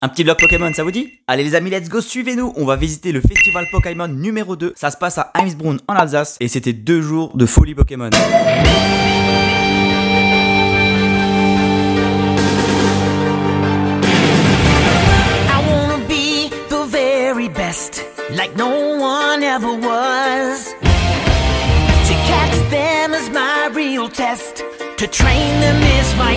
Un petit vlog Pokémon, ça vous dit? Allez les amis, let's go, suivez-nous On va visiter le festival Pokémon numéro 2. Ça se passe à Heimsbrunn en Alsace et c'était deux jours de folie Pokémon. Ever was. To catch them my real test, to train them is my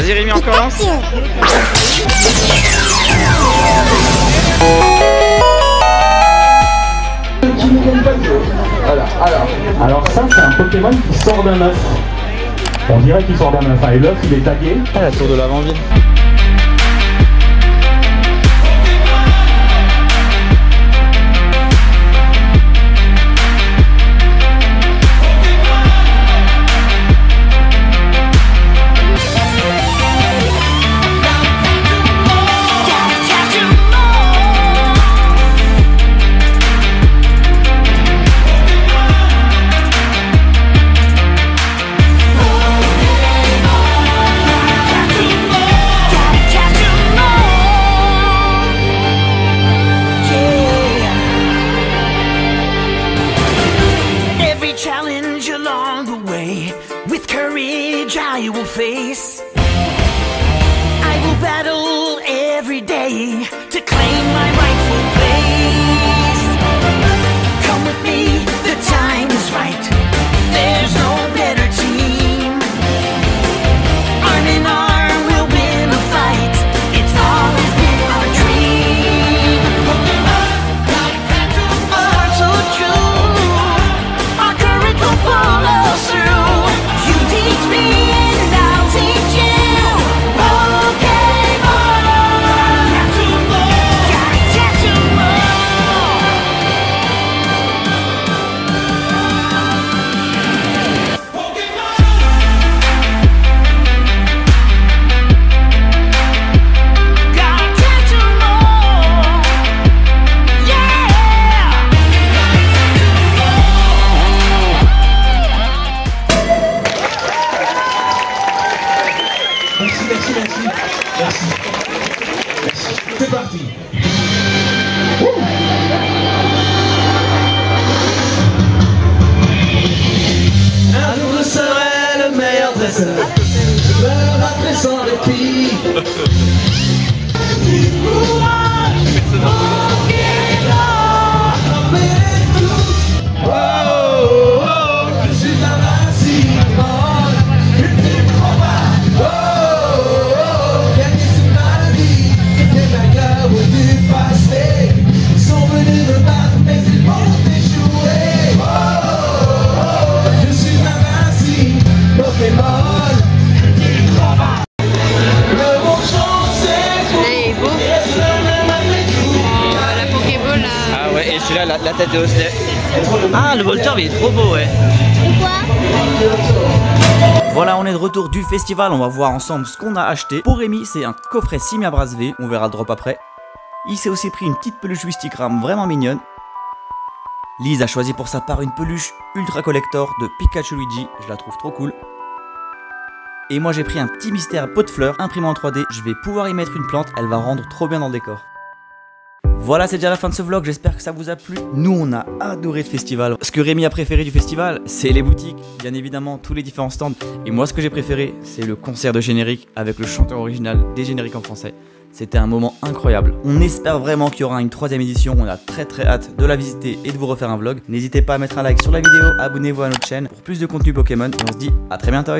Vas-y Rémi, on commence Alors ça c'est un Pokémon qui sort d'un œuf. On dirait qu'il sort d'un œuf. Et l'œuf il est tagué. Ah, la tour de l'avant-ville. With courage I will face. I will battle every day C'est celui-là, la, la tête de. Ah, le Voltorb, il est trop beau, ouais. Voilà, on est de retour du festival. On va voir ensemble ce qu'on a acheté. Pour Rémi, c'est un coffret Simia Brass V. On verra le drop après. Il s'est aussi pris une petite peluche Wistigram vraiment mignonne. Lise a choisi pour sa part une peluche ultra collector de Pikachu Luigi. Je la trouve trop cool. Et moi j'ai pris un petit mystère pot de fleurs imprimé en 3D. Je vais pouvoir y mettre une plante. Elle va rendre trop bien dans le décor. Voilà, c'est déjà la fin de ce vlog, j'espère que ça vous a plu. Nous, on a adoré ce festival. Ce que Rémi a préféré du festival, c'est les boutiques, bien évidemment, tous les différents stands. Et moi, ce que j'ai préféré, c'est le concert de générique avec le chanteur original des génériques en français. C'était un moment incroyable. On espère vraiment qu'il y aura une troisième édition. On a très très hâte de la visiter et de vous refaire un vlog. N'hésitez pas à mettre un like sur la vidéo, abonnez-vous à notre chaîne pour plus de contenu Pokémon. Et on se dit à très bientôt.